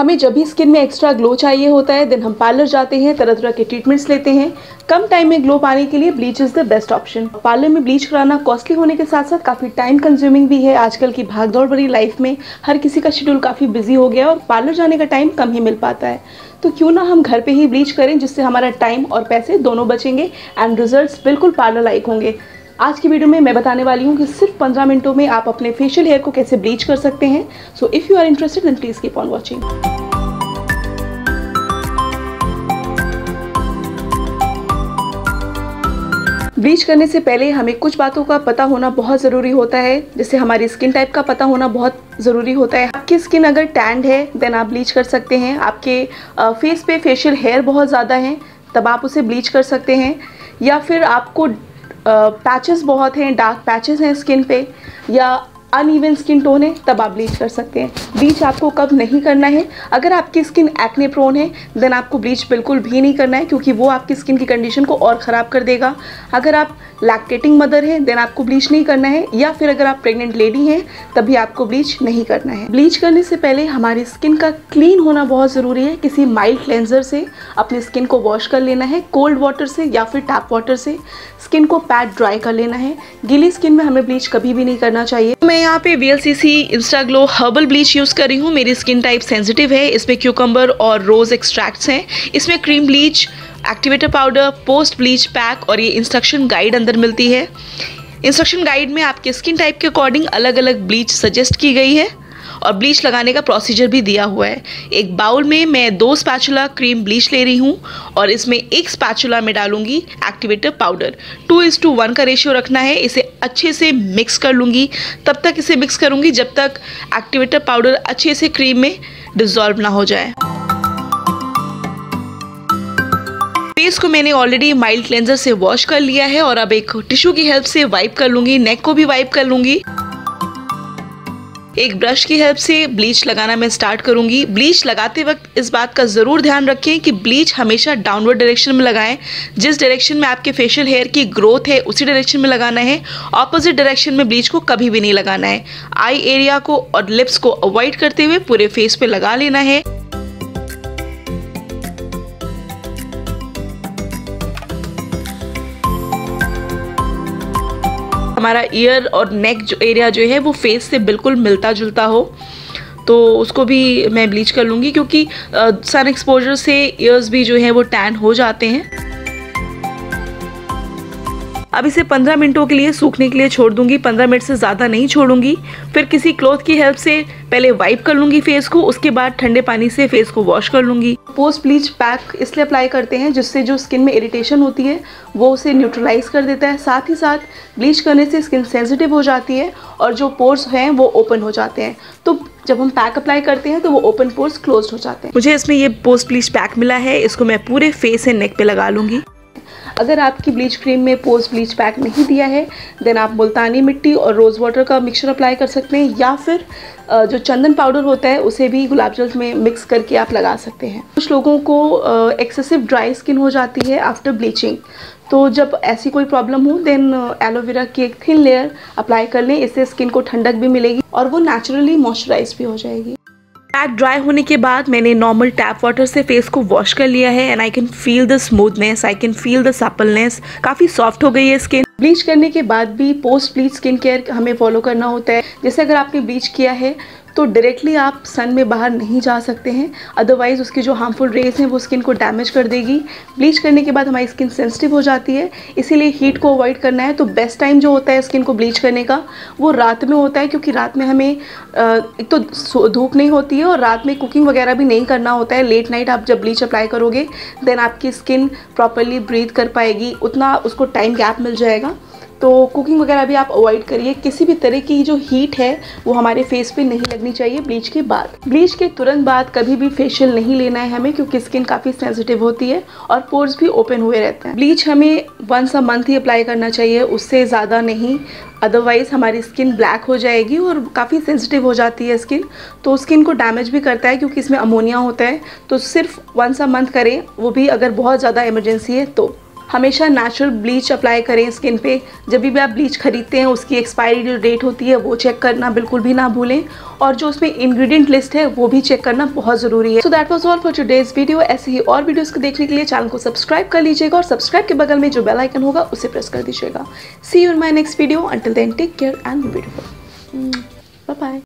हमें जब भी स्किन में एक्स्ट्रा ग्लो चाहिए होता है, देन हम पार्लर जाते हैं तरह तरह के ट्रीटमेंट्स लेते हैं। कम टाइम में ग्लो पाने के लिए bleach is the best option parlour में ब्लीच कराना कॉस्टली होने के साथ साथ काफ़ी टाइम कंज्यूमिंग भी है। आजकल की भागदौड़ भरी लाइफ में हर किसी का शेड्यूल काफ़ी बिज़ी हो गया और पार्लर जाने का टाइम कम ही मिल पाता है। तो क्यों ना हम घर पे ही ब्लीच करें, जिससे हमारा टाइम और पैसे दोनों बचेंगे एंड रिजल्ट्स बिल्कुल पार्लर लाइक होंगे। आज की वीडियो में मैं बताने वाली हूँ कि सिर्फ़ 15 मिनटों में आप अपने फेशियल हेयर को कैसे ब्लीच कर सकते हैं। So if you are interested then please keep on watching bleach करने से पहले हमें कुछ बातों का पता होना बहुत ज़रूरी होता है, जैसे हमारी स्किन टाइप का पता होना बहुत ज़रूरी होता है। आपकी स्किन अगर टैंड है देन आप ब्लीच कर सकते हैं। आपके फेस पे फेशियल हेयर बहुत ज़्यादा हैं, तब आप उसे ब्लीच कर सकते हैं। या फिर आपको पैचेस बहुत हैं डार्क पैचेस हैं स्किन पे, या अनइवन स्किन टोन है, तब आप ब्लीच कर सकते हैं। ब्लीच आपको कब नहीं करना है? अगर आपकी स्किन एक्ने प्रोन है देन आपको ब्लीच बिल्कुल भी नहीं करना है, क्योंकि वो आपकी स्किन की कंडीशन को और ख़राब कर देगा। अगर आप लैक्टेटिंग मदर है देन आपको ब्लीच नहीं करना है, या फिर अगर आप प्रेग्नेंट लेडी हैं, तभी आपको ब्लीच नहीं करना है। ब्लीच करने से पहले हमारी स्किन का क्लीन होना बहुत ज़रूरी है। किसी माइल्ड क्लेंजर से अपनी स्किन को वॉश कर लेना है कोल्ड वाटर से या फिर टैप वाटर से। स्किन को पैड ड्राई कर लेना है। गीली स्किन में हमें ब्लीच कभी भी नहीं करना चाहिए। मैं यहाँ पे V L insta glow herbal bleach use कर रही हूँ। मेरी स्किन टाइप सेंसिटिव है। इसमें क्यूकम्बर और रोज़ एक्सट्रैक्ट्स हैं। इसमें cream bleach activator powder post bleach pack और ये इंस्ट्रक्शन गाइड अंदर मिलती है। इंस्ट्रक्शन गाइड में आपके स्किन टाइप के अकॉर्डिंग अलग अलग ब्लीच सजेस्ट की गई है। और ब्लीच लगाने का प्रोसीजर भी दिया हुआ है। एक बाउल में मैं दो स्पैचुला क्रीम ब्लीच ले रही हूँ और इसमें एक स्पैचुला में डालूँगी activator powder two is two one का रेशियो रखना है, इसे अच्छे से मिक्स कर लूँगी। तब तक इसे मिक्स करूँगी जब तक एक्टिवेटर पाउडर अच्छे से क्रीम में डिज़ोल्व ना हो जाए। फेस को मैंने ऑलरेडी माइल्ड क्लेंजर से वॉश कर लिया है और अब एक टिश्यू की हेल्प से वाइप कर लूँगी नेक को भी वाइप कर लूँगी। एक ब्रश की हेल्प से ब्लीच लगाना मैं स्टार्ट करूँगी। ब्लीच लगाते वक्त इस बात का ज़रूर ध्यान रखें कि ब्लीच हमेशा डाउनवर्ड डायरेक्शन में लगाएँ। जिस डायरेक्शन में आपके फेशियल हेयर की ग्रोथ है, उसी डायरेक्शन में लगाना है। ऑपोजिट डायरेक्शन में ब्लीच को कभी भी नहीं लगाना है। आई एरिया को और लिप्स को अवॉइड करते हुए पूरे फेस पे लगा लेना है। हमारा ईयर और नेक जो एरिया जो है, वो फेस से बिल्कुल मिलता जुलता हो। तो उसको भी मैं ब्लीच कर लूँगी क्योंकि सन एक्सपोजर से ईयर्स भी जो है, वो टैन हो जाते हैं। अब इसे 15 मिनटों के लिए सूखने के लिए छोड़ दूँगी। 15 मिनट से ज़्यादा नहीं छोड़ूँगी। फिर किसी क्लॉथ की हेल्प से पहले वाइप कर लूँगी फेस को, उसके बाद ठंडे पानी से फेस को वॉश कर लूँगी। पोस्ट ब्लीच पैक इसलिए अप्लाई करते हैं, जिससे जो स्किन में इरिटेशन होती है, वो उसे न्यूट्रलाइज कर देता है। साथ ही साथ ब्लीच करने से स्किन सेंसिटिव हो जाती है और जो पोर्स हैं, वो ओपन हो जाते हैं। तो जब हम पैक अप्लाई करते हैं तो वो ओपन पोर्स क्लोज हो जाते हैं। मुझे इसमें ये पोस्ट ब्लीच पैक मिला है, इसको मैं पूरे फेस एंड नेक पर लगा लूँगी। अगर आपकी ब्लीच क्रीम में पोस्ट ब्लीच पैक नहीं दिया है देन आप मुल्तानी मिट्टी और रोज़ वाटर का मिक्सचर अप्लाई कर सकते हैं, या फिर जो चंदन पाउडर होता है, उसे भी गुलाब जल में मिक्स करके आप लगा सकते हैं। कुछ लोगों को एक्सेसिव ड्राई स्किन हो जाती है आफ्टर ब्लीचिंग तो जब ऐसी कोई प्रॉब्लम हो देन एलोवेरा की एक थिन लेयर अप्लाई कर लें, इससे स्किन को ठंडक भी मिलेगी और वो नेचुरली मॉइस्चराइज भी हो जाएगी। पैक ड्राई होने के बाद मैंने नॉर्मल टैप वाटर से फेस को वॉश कर लिया है and I can feel the smoothness I can feel the suppleness काफ़ी सॉफ्ट हो गई है स्किन ब्लीच करने के बाद भी पोस्ट ब्लीच स्किन केयर हमें फॉलो करना होता है। जैसे अगर आपने ब्लीच किया है तो डायरेक्टली आप सन में बाहर नहीं जा सकते हैं। अदरवाइज़ उसकी जो हार्मफुल रेज हैं, वो स्किन को डैमेज कर देगी। ब्लीच करने के बाद हमारी स्किन सेंसिटिव हो जाती है। इसीलिए हीट को अवॉइड करना है। तो बेस्ट टाइम जो होता है स्किन को ब्लीच करने का, वो रात में होता है। क्योंकि रात में हमें एक तो धूप नहीं होती है और रात में कुकिंग वगैरह भी नहीं करना होता है। लेट नाइट आप जब ब्लीच अप्लाई करोगे देन आपकी स्किन प्रॉपरली ब्रीथ कर पाएगी। उतना उसको टाइम गैप मिल जाएगा। तो कुकिंग वगैरह भी आप अवॉइड करिए। किसी भी तरह की जो हीट है, वो हमारे फेस पे नहीं लगनी चाहिए ब्लीच के बाद। ब्लीच के तुरंत बाद कभी भी फेशियल नहीं लेना है हमें, क्योंकि स्किन काफ़ी सेंसिटिव होती है और पोर्स भी ओपन हुए रहते हैं। ब्लीच हमें वंस अ मंथ ही अप्लाई करना चाहिए, उससे ज़्यादा नहीं। अदरवाइज़ हमारी स्किन ब्लैक हो जाएगी और काफ़ी सेंसिटिव हो जाती है स्किन तो स्किन को डैमेज भी करता है, क्योंकि इसमें अमोनिया होता है। तो सिर्फ़ वंस अ मंथ करें, वो भी अगर बहुत ज़्यादा इमरजेंसी है तो। हमेशा नेचुरल ब्लीच अप्लाई करें स्किन पे। जब भी आप ब्लीच खरीदते हैं, उसकी एक्सपायरी जो डेट होती है, वो चेक करना बिल्कुल भी ना भूलें। और जो उसमें इंग्रेडिएंट लिस्ट है, वो भी चेक करना बहुत ज़रूरी है। So that was all for today's video ऐसे ही और वीडियोज़ को देखने के लिए चैनल को सब्सक्राइब कर लीजिएगा और सब्सक्राइब के बगल में जो बेल आइकन होगा, उसे प्रेस कर दीजिएगा। See you in my next video until then take care and beautiful bye